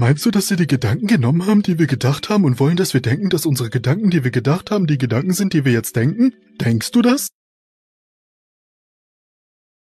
Meinst du, dass sie die Gedanken genommen haben, die wir gedacht haben und wollen, dass wir denken, dass unsere Gedanken, die wir gedacht haben, die Gedanken sind, die wir jetzt denken? Denkst du das?